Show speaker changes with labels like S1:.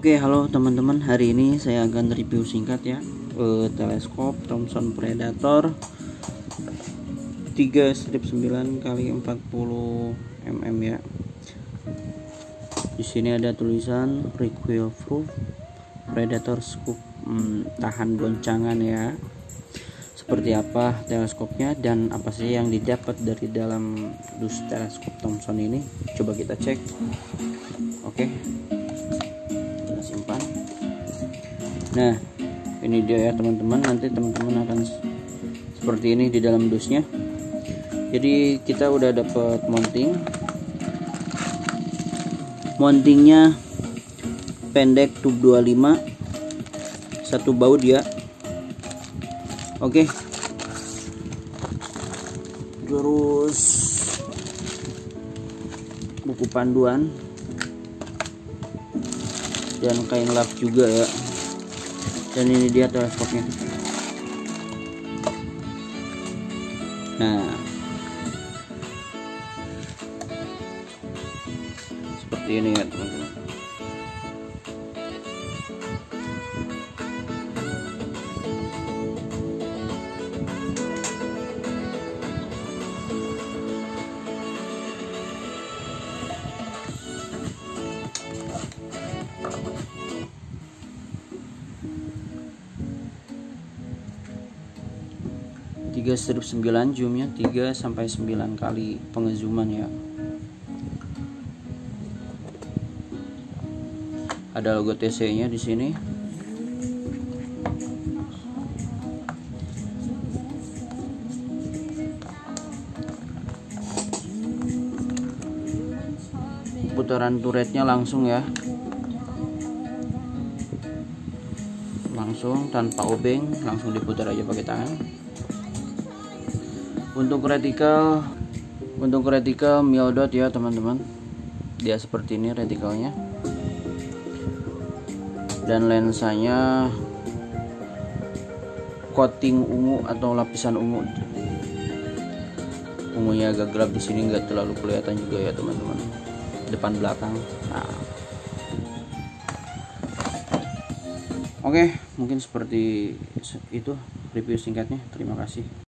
S1: Oke, halo teman-teman. Hari ini saya akan review singkat ya eh, teleskop Thomson Predator 3 strip 9 kali 40 mm ya. Di sini ada tulisan recoil proof Predator scope hmm, tahan goncangan ya. Seperti apa teleskopnya dan apa sih yang didapat dari dalam dus teleskop Thomson ini? Coba kita cek. Oke simpan nah ini dia ya teman-teman. Nanti teman-teman akan seperti ini di dalam dusnya. Jadi kita udah dapat mounting. Mountingnya pendek tube 25 satu baut ya oke. Terus buku panduan. Dan kain lap juga ya dan ini dia teleskopnya nah. Seperti ini ya teman-teman 3 strip 9 zoomnya 3 sampai 9 kali pengezuman ya. Ada logo TC nya di sini. Putaran turretnya langsung ya. Langsung tanpa obeng langsung diputar aja pakai tangan untuk retikel untuk retikel miodot ya teman-teman. Dia seperti ini retikelnya dan lensanya coating ungu atau lapisan ungu. Ungunya agak gelap di sini nggak terlalu kelihatan juga ya teman-teman. Depan belakang. Nah. oke mungkin seperti itu review singkatnya. Terima kasih